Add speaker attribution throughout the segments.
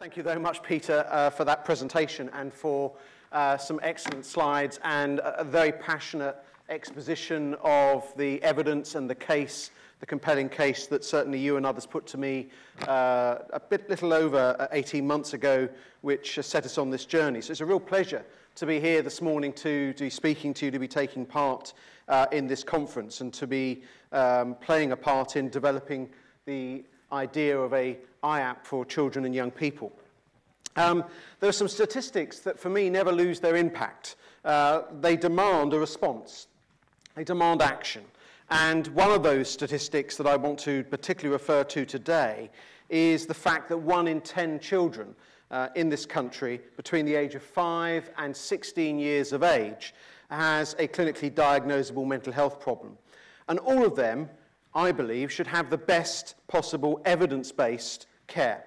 Speaker 1: Thank you very much, Peter, uh, for that presentation and for uh, some excellent slides and a, a very passionate exposition of the evidence and the case, the compelling case that certainly you and others put to me uh, a bit little over uh, 18 months ago, which set us on this journey. So it's a real pleasure to be here this morning to, to be speaking to you, to be taking part uh, in this conference and to be um, playing a part in developing the idea of a IAPT for children and young people. Um, there are some statistics that for me never lose their impact. Uh, they demand a response. They demand action. And one of those statistics that I want to particularly refer to today is the fact that one in 10 children uh, in this country between the age of 5 and 16 years of age has a clinically diagnosable mental health problem. And all of them, I believe, should have the best possible evidence-based care.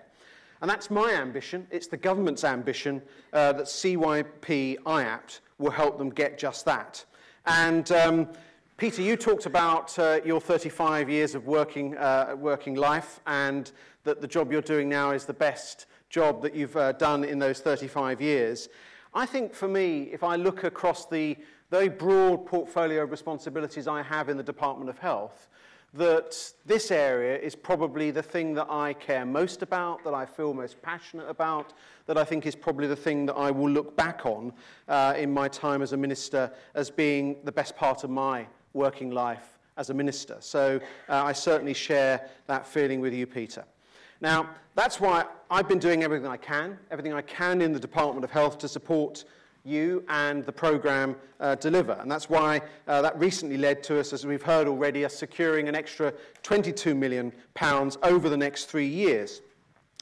Speaker 1: And that's my ambition. It's the government's ambition uh, that CYP IAPT will help them get just that. And um, Peter, you talked about uh, your 35 years of working, uh, working life and that the job you're doing now is the best job that you've uh, done in those 35 years. I think for me, if I look across the very broad portfolio of responsibilities I have in the Department of Health, that this area is probably the thing that I care most about, that I feel most passionate about, that I think is probably the thing that I will look back on uh, in my time as a minister as being the best part of my working life as a minister. So uh, I certainly share that feeling with you, Peter. Now, that's why I've been doing everything I can, everything I can in the Department of Health to support you and the program uh, deliver. And that's why uh, that recently led to us, as we've heard already, us securing an extra 22 million pounds over the next three years.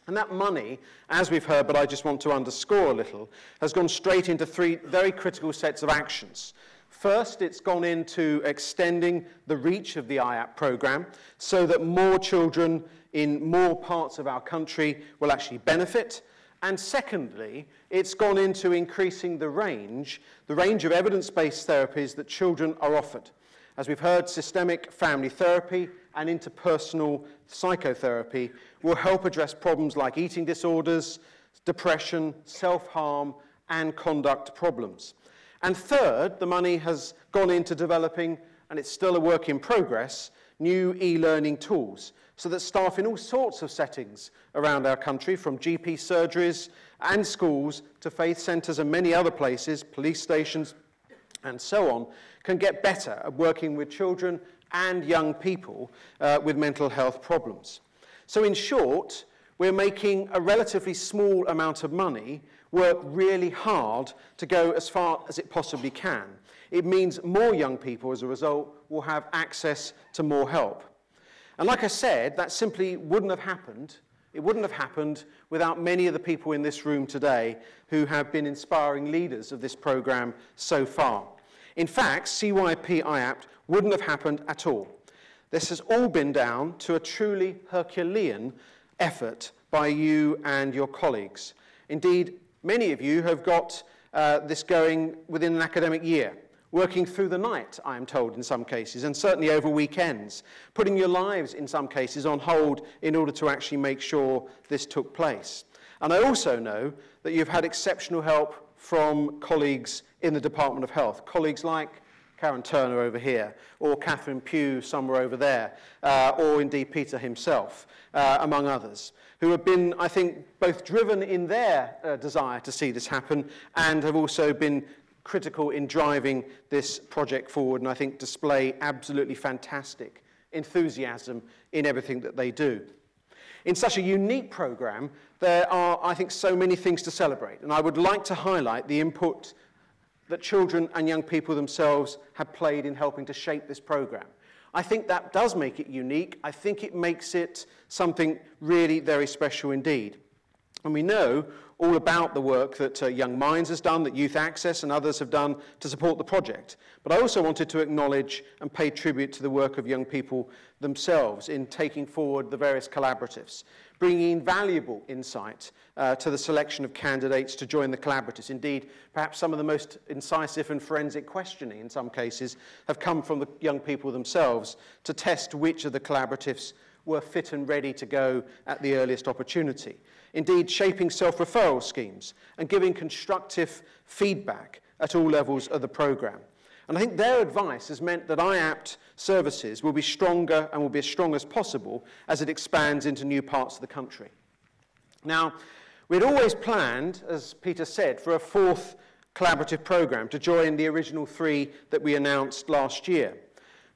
Speaker 1: And that money, as we've heard, but I just want to underscore a little, has gone straight into three very critical sets of actions. First, it's gone into extending the reach of the IAPT program so that more children in more parts of our country will actually benefit and secondly, it's gone into increasing the range, the range of evidence-based therapies that children are offered. As we've heard, systemic family therapy and interpersonal psychotherapy will help address problems like eating disorders, depression, self-harm, and conduct problems. And third, the money has gone into developing, and it's still a work in progress, new e-learning tools so that staff in all sorts of settings around our country, from GP surgeries and schools to faith centres and many other places, police stations, and so on, can get better at working with children and young people uh, with mental health problems. So in short, we're making a relatively small amount of money work really hard to go as far as it possibly can. It means more young people, as a result, will have access to more help. And like I said, that simply wouldn't have happened. It wouldn't have happened without many of the people in this room today who have been inspiring leaders of this program so far. In fact, CYP IAPT wouldn't have happened at all. This has all been down to a truly Herculean effort by you and your colleagues. Indeed, many of you have got uh, this going within an academic year working through the night, I am told in some cases, and certainly over weekends, putting your lives in some cases on hold in order to actually make sure this took place. And I also know that you've had exceptional help from colleagues in the Department of Health, colleagues like Karen Turner over here, or Catherine Pugh somewhere over there, uh, or indeed Peter himself, uh, among others, who have been, I think, both driven in their uh, desire to see this happen and have also been critical in driving this project forward and I think display absolutely fantastic enthusiasm in everything that they do. In such a unique program, there are, I think, so many things to celebrate. And I would like to highlight the input that children and young people themselves have played in helping to shape this program. I think that does make it unique. I think it makes it something really very special indeed. And we know all about the work that uh, Young Minds has done, that Youth Access and others have done to support the project. But I also wanted to acknowledge and pay tribute to the work of young people themselves in taking forward the various collaboratives, bringing in valuable insight uh, to the selection of candidates to join the collaboratives. Indeed, perhaps some of the most incisive and forensic questioning in some cases have come from the young people themselves to test which of the collaboratives were fit and ready to go at the earliest opportunity. Indeed, shaping self-referral schemes and giving constructive feedback at all levels of the programme. And I think their advice has meant that IAPT services will be stronger and will be as strong as possible as it expands into new parts of the country. Now, we'd always planned, as Peter said, for a fourth collaborative programme to join the original three that we announced last year.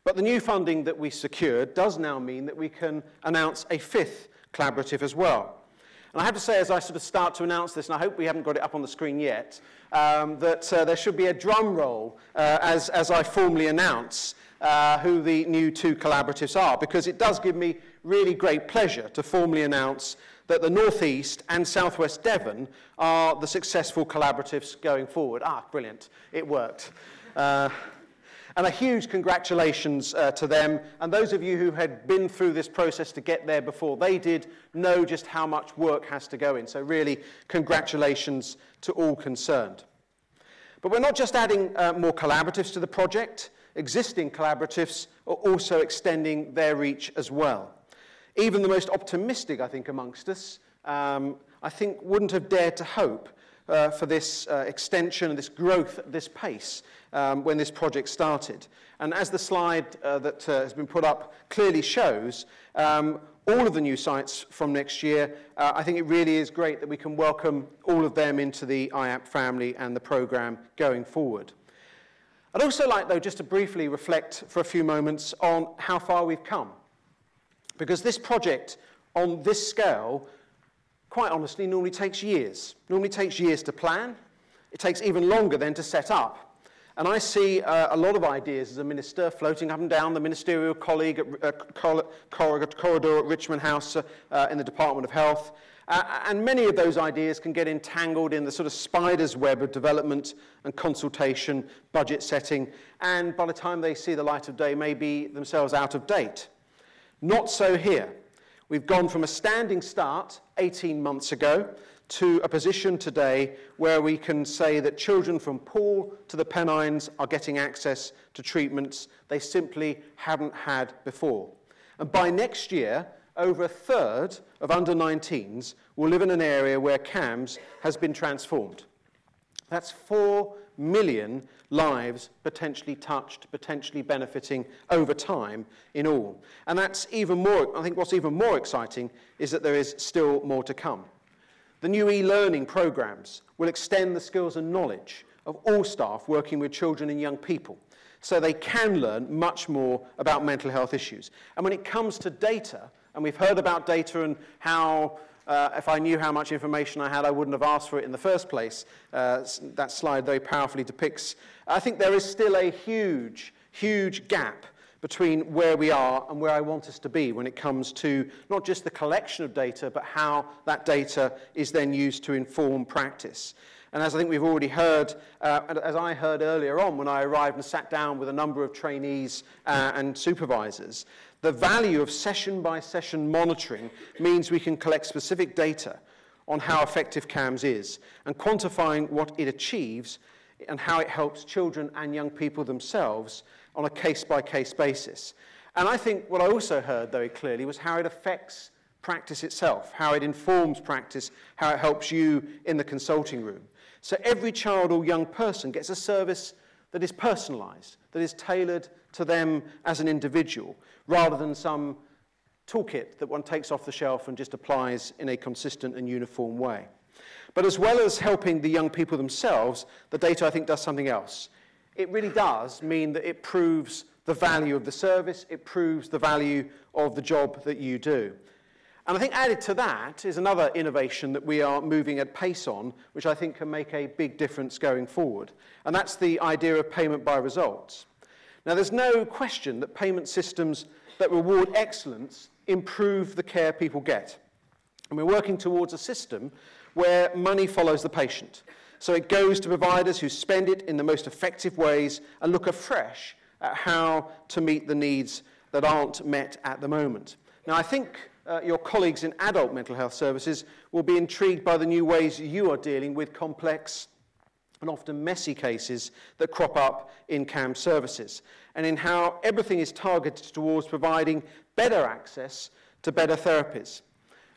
Speaker 1: But the new funding that we secured does now mean that we can announce a fifth collaborative as well. And I have to say, as I sort of start to announce this, and I hope we haven't got it up on the screen yet, um, that uh, there should be a drum roll uh, as, as I formally announce uh, who the new two collaboratives are, because it does give me really great pleasure to formally announce that the North East and South West Devon are the successful collaboratives going forward. Ah, brilliant. It worked. And a huge congratulations uh, to them. And those of you who had been through this process to get there before they did know just how much work has to go in. So really, congratulations to all concerned. But we're not just adding uh, more collaboratives to the project. Existing collaboratives are also extending their reach as well. Even the most optimistic, I think, amongst us, um, I think wouldn't have dared to hope uh, for this uh, extension and this growth at this pace um, when this project started. And as the slide uh, that uh, has been put up clearly shows, um, all of the new sites from next year, uh, I think it really is great that we can welcome all of them into the IAPT family and the programme going forward. I'd also like, though, just to briefly reflect for a few moments on how far we've come. Because this project on this scale quite honestly, normally takes years. Normally takes years to plan. It takes even longer then to set up. And I see uh, a lot of ideas as a minister floating up and down the ministerial colleague at, uh, corridor at Richmond House uh, uh, in the Department of Health. Uh, and many of those ideas can get entangled in the sort of spider's web of development and consultation, budget setting, and by the time they see the light of day, may be themselves out of date. Not so here. We've gone from a standing start 18 months ago to a position today where we can say that children from Poole to the Pennines are getting access to treatments they simply haven't had before. And by next year, over a third of under 19s will live in an area where CAMHS has been transformed. That's 4 million lives potentially touched, potentially benefiting over time in all. And that's even more, I think what's even more exciting is that there is still more to come. The new e-learning programs will extend the skills and knowledge of all staff working with children and young people so they can learn much more about mental health issues. And when it comes to data, and we've heard about data and how uh, if I knew how much information I had, I wouldn't have asked for it in the first place. Uh, that slide very powerfully depicts. I think there is still a huge, huge gap between where we are and where I want us to be when it comes to not just the collection of data, but how that data is then used to inform practice. And as I think we've already heard, uh, as I heard earlier on when I arrived and sat down with a number of trainees uh, and supervisors, the value of session by session monitoring means we can collect specific data on how effective CAMHS is and quantifying what it achieves and how it helps children and young people themselves on a case by case basis. And I think what I also heard very clearly was how it affects practice itself, how it informs practice, how it helps you in the consulting room. So every child or young person gets a service that is personalized, that is tailored to them as an individual, rather than some toolkit that one takes off the shelf and just applies in a consistent and uniform way. But as well as helping the young people themselves, the data, I think, does something else. It really does mean that it proves the value of the service, it proves the value of the job that you do. And I think added to that is another innovation that we are moving at pace on, which I think can make a big difference going forward. And that's the idea of payment by results. Now, there's no question that payment systems that reward excellence improve the care people get. And we're working towards a system where money follows the patient. So it goes to providers who spend it in the most effective ways and look afresh at how to meet the needs that aren't met at the moment. Now, I think uh, your colleagues in adult mental health services will be intrigued by the new ways you are dealing with complex and often messy cases that crop up in CAMHS services, and in how everything is targeted towards providing better access to better therapies.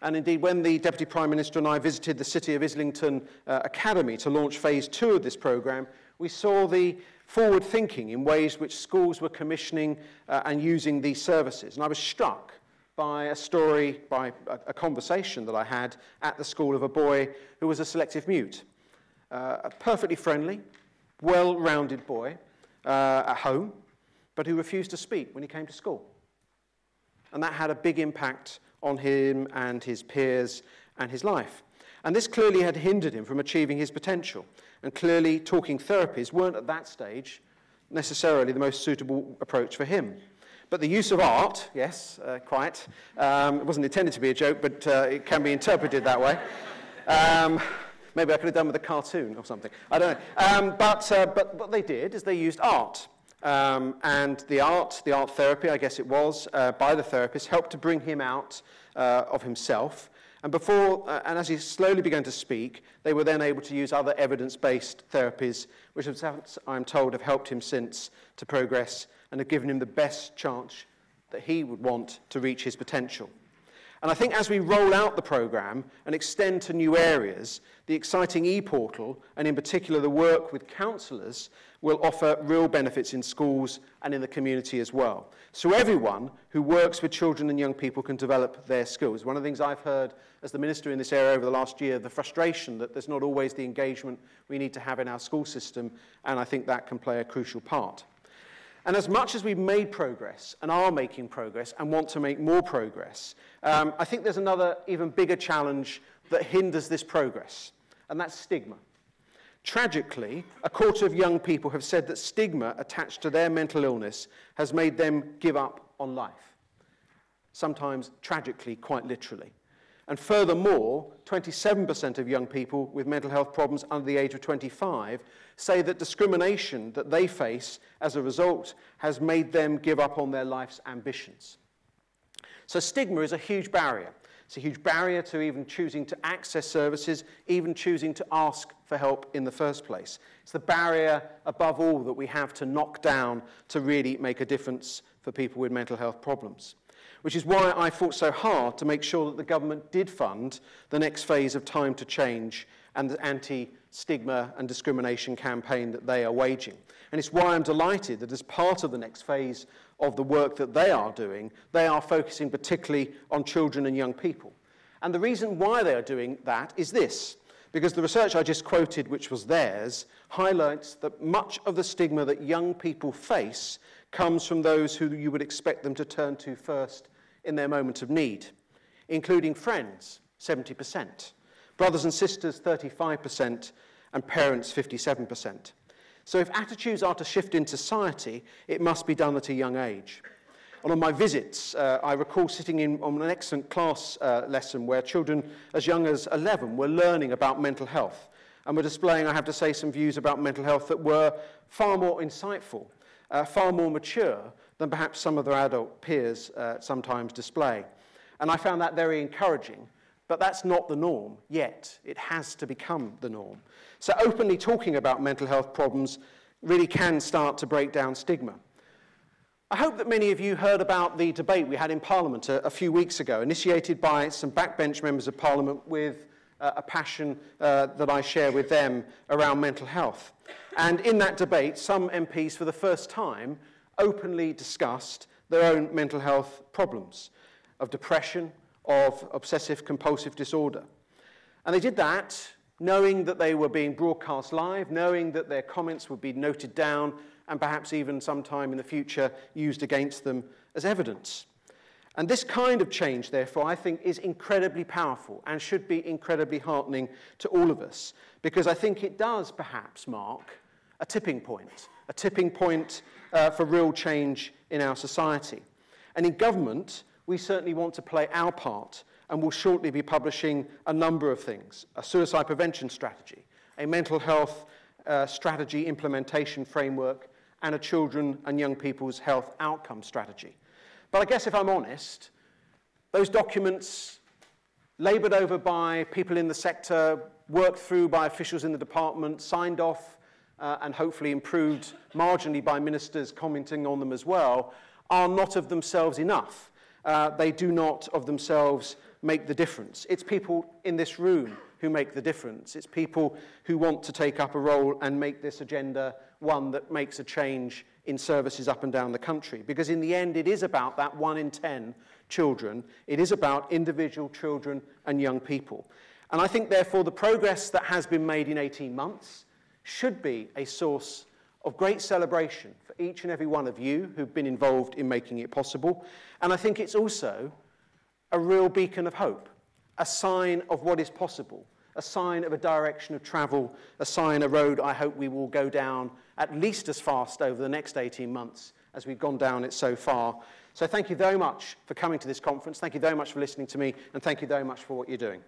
Speaker 1: And indeed, when the Deputy Prime Minister and I visited the City of Islington uh, Academy to launch phase two of this programme, we saw the forward thinking in ways which schools were commissioning uh, and using these services. And I was struck by a story, by a, a, conversation that I had at the school of a boy who was a selective mute. Uh, a perfectly friendly, well rounded boy uh, at home, but who refused to speak when he came to school. And that had a big impact on him and his peers and his life. And this clearly had hindered him from achieving his potential. And clearly, talking therapies weren't at that stage necessarily the most suitable approach for him. But the use of art, yes, uh, quite. Um, it wasn't intended to be a joke, but uh, it can be interpreted that way. Um, maybe I could have done with a cartoon or something. I don't know. Um, but, uh, but what they did is they used art. Um, and the art, the art therapy, I guess it was, uh, by the therapist, helped to bring him out uh, of himself. And before, uh, and as he slowly began to speak, they were then able to use other evidence-based therapies, which I'm told have helped him since to progress and have given him the best chance that he would want to reach his potential. And I think as we roll out the programme and extend to new areas, the exciting e-portal, and in particular the work with counsellors, will offer real benefits in schools and in the community as well. So everyone who works with children and young people can develop their skills. One of the things I've heard as the minister in this area over the last year, the frustration that there's not always the engagement we need to have in our school system, and I think that can play a crucial part. And as much as we've made progress and are making progress and want to make more progress, um, I think there's another even bigger challenge that hinders this progress, and that's stigma. Tragically, a quarter of young people have said that stigma attached to their mental illness has made them give up on life. Sometimes, tragically, quite literally. And furthermore, 27% of young people with mental health problems under the age of 25 say that discrimination that they face as a result has made them give up on their life's ambitions. So stigma is a huge barrier. It's a huge barrier to even choosing to access services, even choosing to ask for help in the first place. It's the barrier, above all, that we have to knock down to really make a difference for people with mental health problems which is why I fought so hard to make sure that the government did fund the next phase of Time to Change and the anti-stigma and discrimination campaign that they are waging. And it's why I'm delighted that as part of the next phase of the work that they are doing, they are focusing particularly on children and young people. And the reason why they are doing that is this, because the research I just quoted, which was theirs, highlights that much of the stigma that young people face comes from those who you would expect them to turn to first in their moment of need, including friends, 70%, brothers and sisters, 35%, and parents, 57%. So if attitudes are to shift in society, it must be done at a young age. And on my visits, uh, I recall sitting in on an excellent class uh, lesson where children as young as 11 were learning about mental health and were displaying, I have to say, some views about mental health that were far more insightful uh, far more mature than perhaps some of their adult peers uh, sometimes display. And I found that very encouraging. But that's not the norm yet. It has to become the norm. So openly talking about mental health problems really can start to break down stigma. I hope that many of you heard about the debate we had in Parliament a, a few weeks ago, initiated by some backbench members of Parliament with uh, a passion uh, that I share with them around mental health. And in that debate, some MPs, for the first time, openly discussed their own mental health problems of depression, of obsessive compulsive disorder. And they did that knowing that they were being broadcast live, knowing that their comments would be noted down and perhaps even sometime in the future used against them as evidence. And this kind of change, therefore, I think is incredibly powerful and should be incredibly heartening to all of us, because I think it does perhaps mark a tipping point, a tipping point uh, for real change in our society. And in government, we certainly want to play our part and will shortly be publishing a number of things a suicide prevention strategy, a mental health uh, strategy implementation framework, and a children and young people's health outcome strategy. But I guess if I'm honest, those documents, laboured over by people in the sector, worked through by officials in the department, signed off uh, and hopefully improved marginally by ministers commenting on them as well, are not of themselves enough. uh, they do not of themselves make the difference. It's people in this room who make the difference. It's people who want to take up a role and make this agenda one that makes a change in services up and down the country. Because in the end, it is about that one in 10 children. It is about individual children and young people. And I think, therefore, the progress that has been made in 18 months should be a source of great celebration for each and every one of you who've been involved in making it possible. And I think it's also a real beacon of hope, a sign of what is possible, a sign of a direction of travel, a sign, a road I hope we will go down at least as fast over the next 18 months as we've gone down it so far. So thank you very much for coming to this conference. Thank you very much for listening to me, and thank you very much for what you're doing.